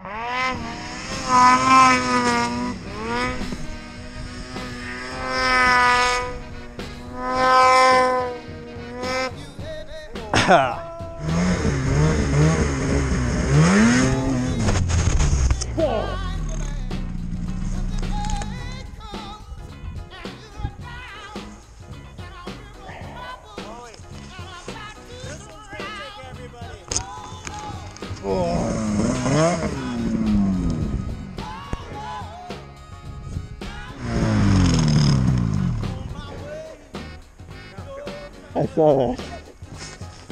Ha! I saw that.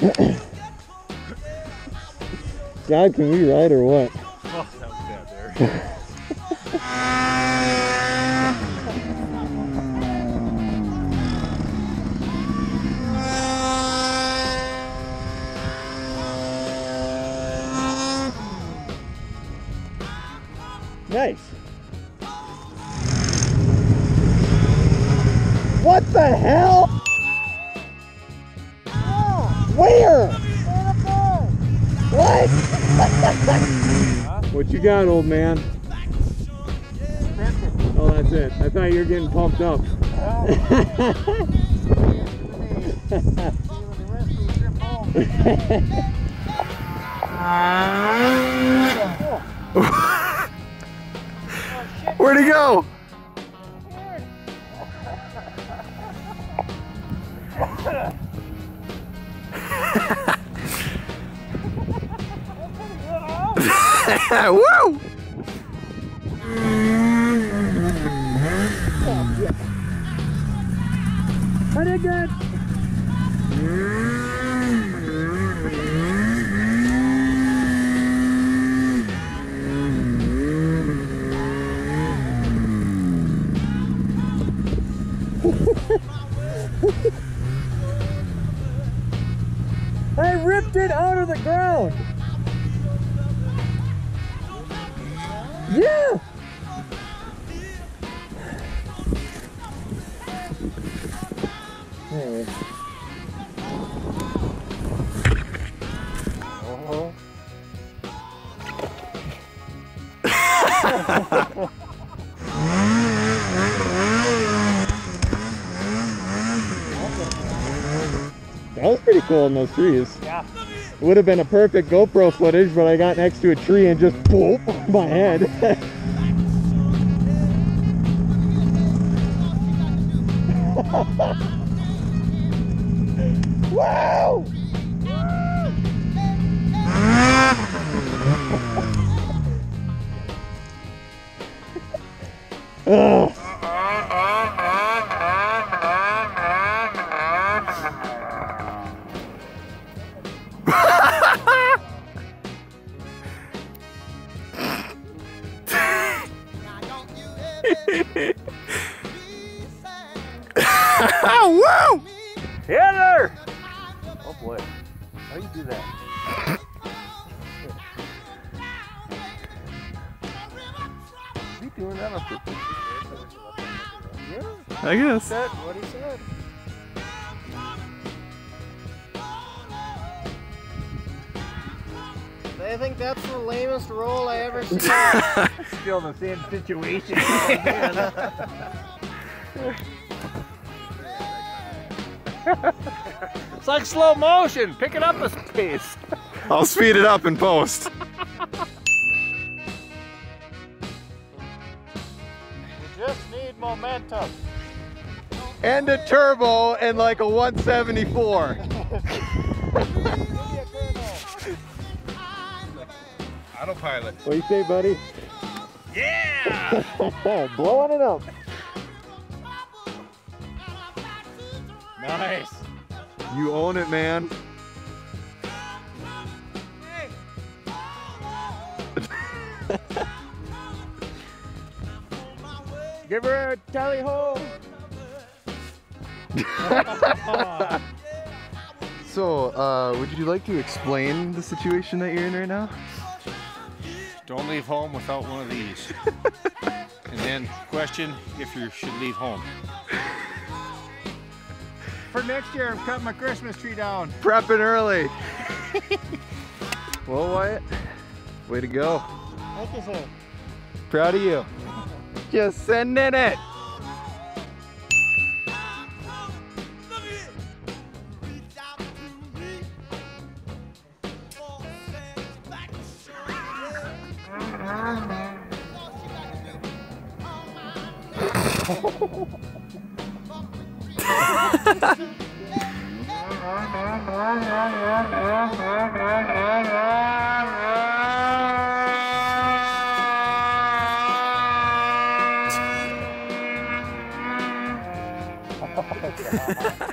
God, can we ride or what? Oh, that was bad there. Nice. What the hell? Where? What? what you got, old man? Oh, that's it. I thought you were getting pumped up. Where'd he go? Woo! Pretty good. Ripped it out of the ground. Yeah. Anyway. In those trees. Yeah. It would have been a perfect GoPro footage, but I got next to a tree and just boop my head. wow! Ugh. Woo! Hitler! Oh boy. How do you do that? Is he doing that on purpose? Yeah, I guess. that's what he said. I think that's the lamest roll I ever seen. Still in the same situation. it's like slow motion. Pick it up a pace. I'll speed it up in post. You just need momentum. And a turbo and like a 174. Autopilot. What do you say, buddy? Yeah! Blowing it up. Nice. You own it, man. Give her a tally ho. So, uh, would you like to explain the situation that you're in right now? Don't leave home without one of these. and then question if you should leave home. For next year, I'm cutting my Christmas tree down. Prepping early. well, Wyatt, way to go. Thank you, sir. Proud of you. Just sending it. How'd that work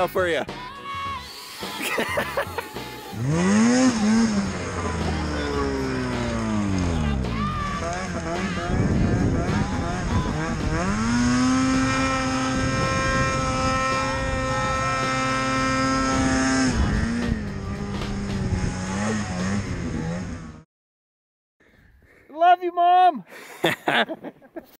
out for you?